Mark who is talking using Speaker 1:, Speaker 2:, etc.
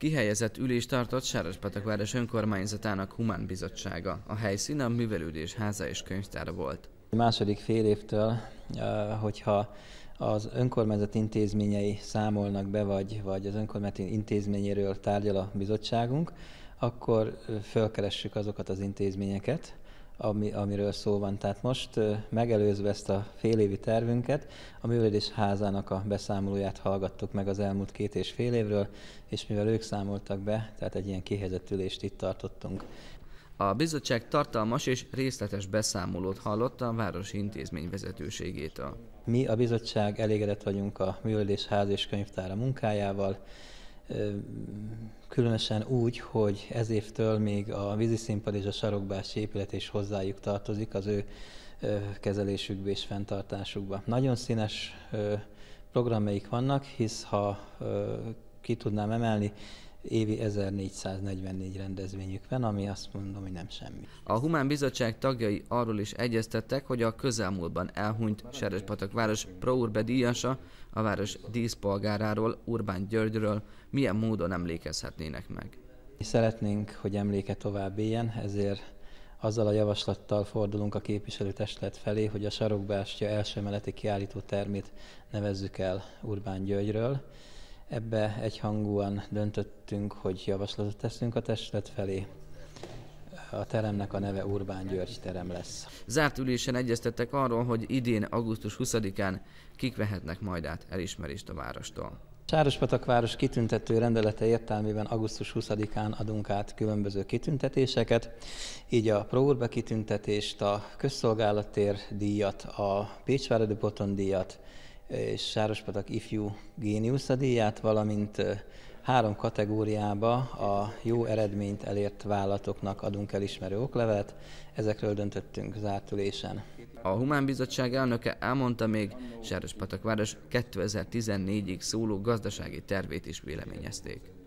Speaker 1: Kihelyezett ülést tartott Sárospatakváros önkormányzatának Humán Bizottsága. A helyszín a művelődés háza és könyvtára volt.
Speaker 2: A második fél évtől, hogyha az önkormányzat intézményei számolnak be, vagy, vagy az önkormányzat intézményéről tárgyal a bizottságunk, akkor fölkeressük azokat az intézményeket, ami, amiről szó van. Tehát most megelőzve ezt a félévi tervünket, a művelődés házának a beszámolóját hallgattuk meg az elmúlt két és fél évről, és mivel ők számoltak be, tehát egy ilyen kihelyezett ülést itt tartottunk.
Speaker 1: A bizottság tartalmas és részletes beszámolót hallott a városi intézmény vezetőségétől.
Speaker 2: Mi a bizottság elégedett vagyunk a művelődés ház és könyvtára munkájával, különösen úgy, hogy ez évtől még a víziszínpad és a sarokbás épület is hozzájuk tartozik az ő kezelésükbe és fenntartásukba. Nagyon színes programjaik vannak, hisz ha ki tudnám emelni, évi 1444 rendezvényük van, ami azt mondom, hogy nem semmi.
Speaker 1: A Humán Bizottság tagjai arról is egyeztettek, hogy a közelmúltban elhunyt Serespatak város Prourbe díjasa, a város díszpolgáráról, Urbán Györgyről milyen módon emlékezhetnének meg.
Speaker 2: Szeretnénk, hogy emléke tovább éljen, ezért azzal a javaslattal fordulunk a képviselőtestület felé, hogy a sarokbástya első meleti kiállító termét nevezzük el Urbán Györgyről. Ebbe egyhangúan döntöttünk, hogy javaslatot teszünk a testület felé. A teremnek a neve Urbán György terem lesz.
Speaker 1: Zárt ülésen egyeztettek arról, hogy idén, augusztus 20-án kik vehetnek majd át elismerést a várostól.
Speaker 2: Sárospatak város kitüntető rendelete értelmében augusztus 20-án adunk át különböző kitüntetéseket, így a Prourbe kitüntetést, a közszolgálattér díjat, a Pécsváradi Boton díjat, és Sárospatak ifjú géniusza díját, valamint három kategóriába a jó eredményt elért vállalatoknak adunk elismerő oklevelet. Ezekről döntöttünk zárt ülésen.
Speaker 1: A Humán Bizottság elnöke elmondta még, város 2014-ig szóló gazdasági tervét is véleményezték.